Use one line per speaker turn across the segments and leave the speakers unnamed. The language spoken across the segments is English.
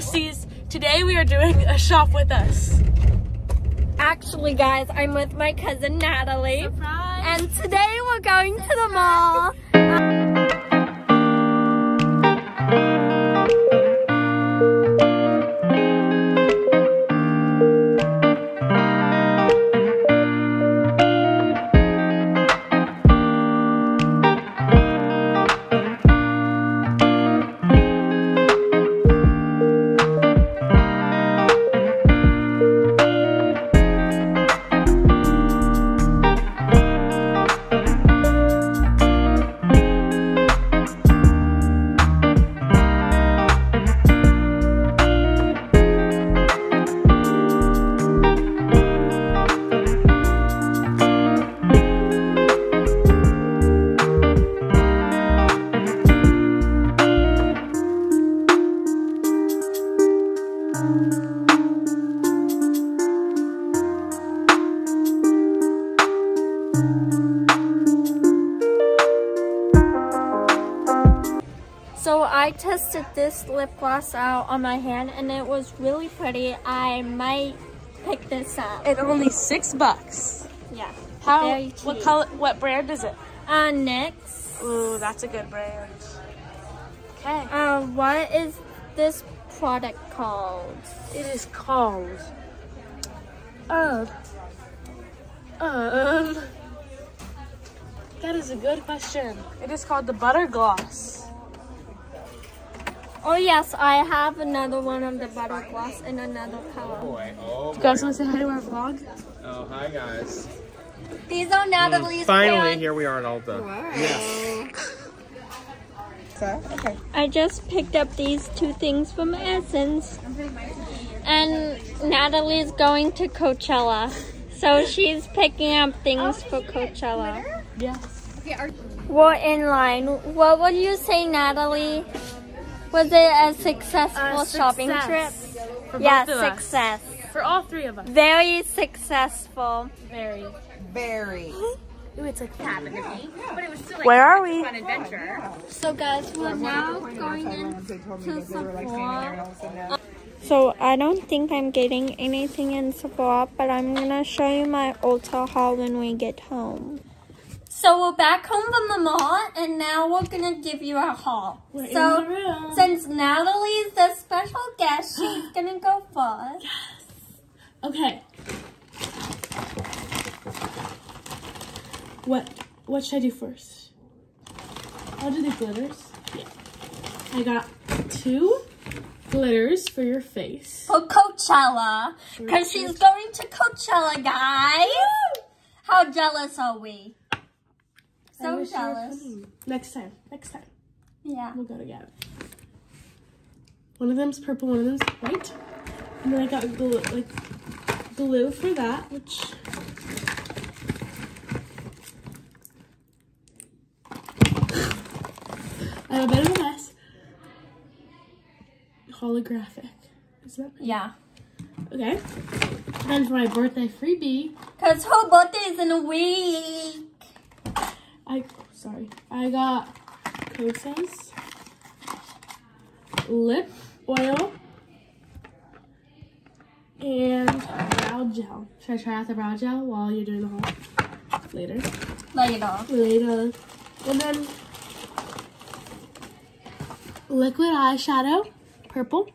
besties. Today we are doing a shop with us.
Actually, guys, I'm with my cousin Natalie.
Surprise!
And today we're going to the mall. So I tested this lip gloss out on my hand and it was really pretty. I might pick this up.
And only six bucks.
Yeah.
How? What color? What brand is it?
Uh, NYX.
Ooh, that's a good brand. Okay.
Uh, what is this product called?
It is called. Um. Um. That is a good question. It is called the Butter Gloss.
Oh yes, I have another one of the butter gloss in another color.
Boy, oh,
You guys want to say hi to our vlog?
oh, hi guys.
These are Natalie's mm,
Finally,
pants.
here we are at Ulta.
I just picked up these two things from Essence. And Natalie's going to Coachella. So she's picking up things oh, for Coachella.
Yes.
We're in line. What would you say, Natalie? Was it a successful
A
shopping trip?
For both
Yeah,
of us.
success.
For all three of us.
Very successful.
Very.
Very.
Ooh, it's like
Happened to me, but it was still like
Where are
a
we?
fun adventure.
So guys, we're now going into Sephora.
Sephora.
So I don't think I'm getting anything in Sephora, but I'm gonna show you my Ulta haul when we get home. So we're back home from the mall, and now we're gonna give you a haul.
We're
so since Natalie's the special guest, she's gonna go first. Yes.
Okay. What what should I do first? I'll do the glitters. Yeah. I got two glitters for your face.
For Coachella, because she's going to Coachella, guys. How jealous are we? So
wish you were
jealous.
Next time. Next time.
Yeah.
We'll go together. One of them's purple, one of them's white. And then I got glue, like glue for that, which I have a bit of a mess. Holographic. Is that
Yeah.
okay? Then for my birthday freebie,
Because her birthday's in a week.
I sorry, I got Kosas lip oil and brow gel. Should I try out the brow gel while you're doing the haul later?
Later.
Later, and then liquid eyeshadow, purple.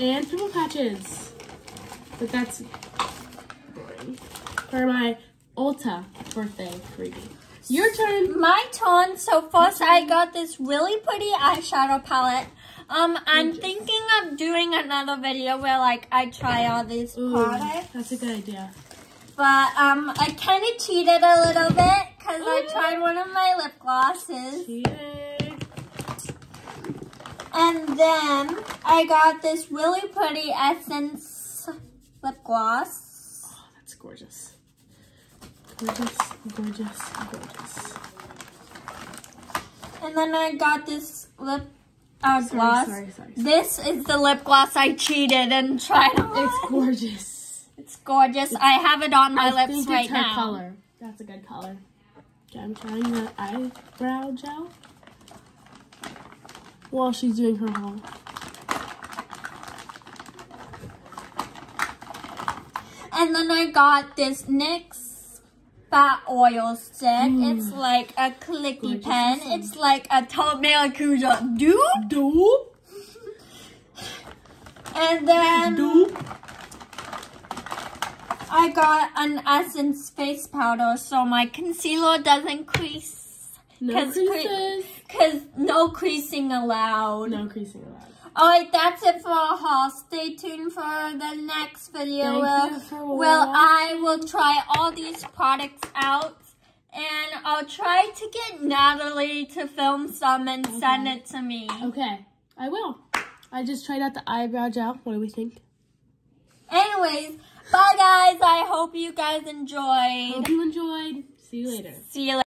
And pimple patches. But that's For my Ulta birthday freebie. Your turn.
My turn. So first I got this really pretty eyeshadow palette. Um, I'm thinking of doing another video where like I try all these
Ooh,
products.
that's a good idea.
But um, I kind of cheated a little bit because I tried one of my lip glosses.
Cheated.
And then I got this really pretty Essence lip gloss.
Gorgeous. Gorgeous, gorgeous, gorgeous.
And then I got this lip uh,
Sorry,
gloss.
sorry, sorry.
This is the lip gloss I cheated and tried on.
It's gorgeous.
It's gorgeous. I have it on my
I
lips right
it's
now.
color. That's a good color. Okay, I'm trying the eyebrow gel. while she's doing her haul.
And then I got this NYX fat oil stick. Hmm. It's like a clicky
Gorgeous
pen. It's like a top Maracuja dupe.
Doop.
And then. I got an Essence face powder so my concealer doesn't crease.
No
'Cause
creases.
Cause no creasing allowed.
No creasing allowed.
Alright, that's it for our haul. Stay tuned for the next video.
Thank
where,
you for
where I will try all these products out. And I'll try to get Natalie to film some and send it to me.
Okay, I will. I just tried out the eyebrow gel. What do we think?
Anyways, bye guys. I hope you guys enjoyed.
Hope you enjoyed. See you later.
See you later.